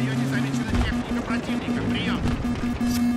районе замечено техника противника. Прием.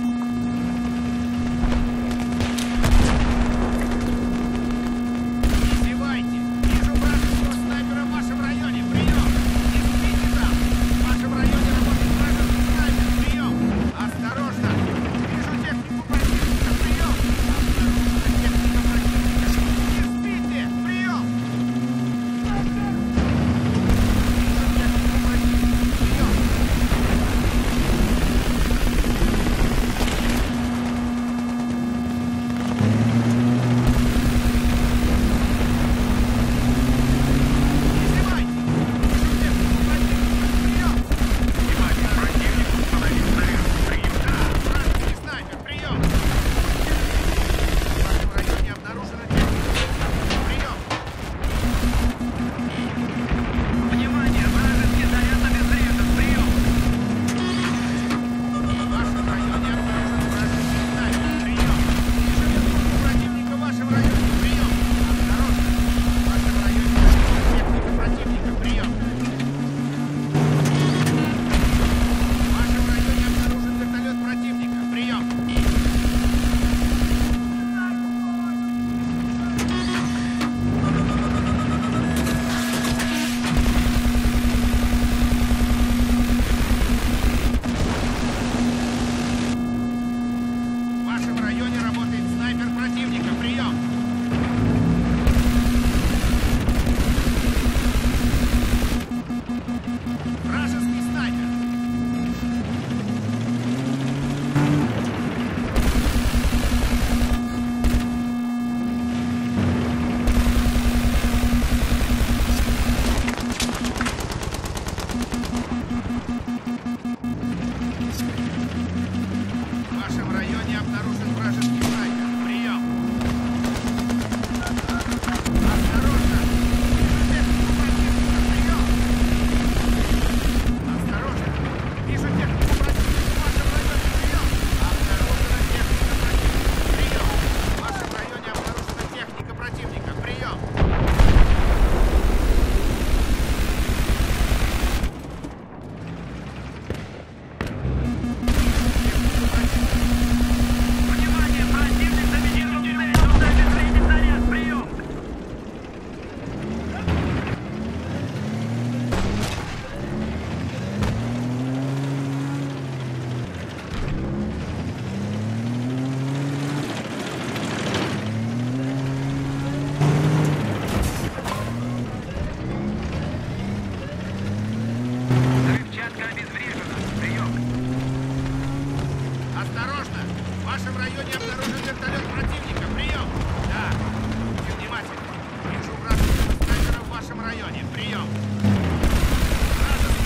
Осторожно! В вашем районе обнаружен вертолет противника. Прием! Да. Будьте внимательны. Вижу вражеского снайпера в вашем районе. Прием! Вражеский